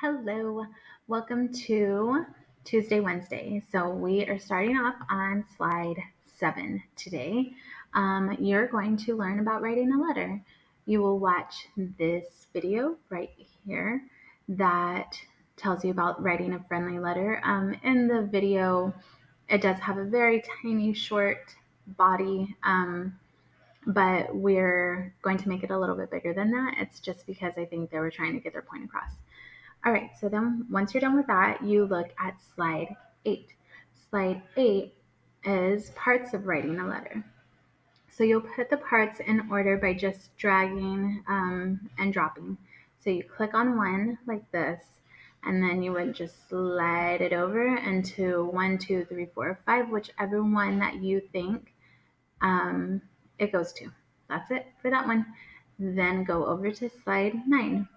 Hello, welcome to Tuesday, Wednesday. So we are starting off on slide seven today. Um, you're going to learn about writing a letter. You will watch this video right here that tells you about writing a friendly letter. Um, in the video, it does have a very tiny, short body, um, but we're going to make it a little bit bigger than that. It's just because I think they were trying to get their point across. All right, so then once you're done with that, you look at slide eight. Slide eight is parts of writing a letter. So you'll put the parts in order by just dragging um, and dropping. So you click on one like this, and then you would just slide it over into one, two, three, four, five, whichever one that you think um, it goes to. That's it for that one. Then go over to slide nine.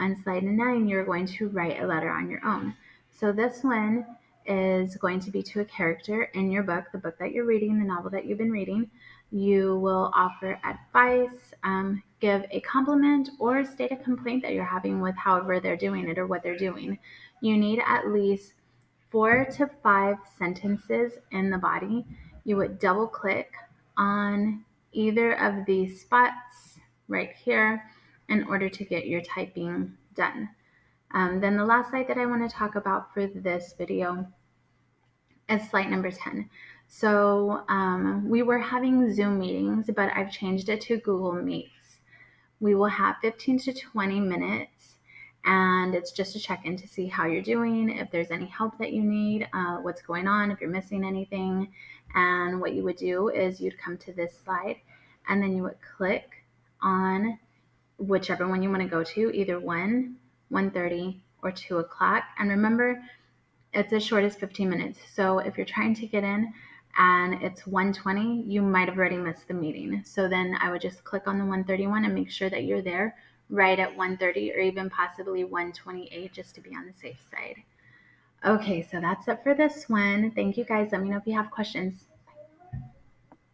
On slide nine, you're going to write a letter on your own. So this one is going to be to a character in your book, the book that you're reading, the novel that you've been reading. You will offer advice, um, give a compliment, or state a complaint that you're having with however they're doing it or what they're doing. You need at least four to five sentences in the body. You would double click on either of these spots right here in order to get your typing done. Um, then the last slide that I want to talk about for this video is slide number 10. So um, we were having Zoom meetings, but I've changed it to Google Meets. We will have 15 to 20 minutes, and it's just a check in to see how you're doing, if there's any help that you need, uh, what's going on, if you're missing anything. And what you would do is you'd come to this slide, and then you would click on whichever one you want to go to, either 1, 1.30, or 2 o'clock. And remember, it's as short as 15 minutes. So if you're trying to get in and it's 120, you might have already missed the meeting. So then I would just click on the 131 and make sure that you're there right at 130 or even possibly 128 just to be on the safe side. Okay, so that's it for this one. Thank you guys. Let me know if you have questions.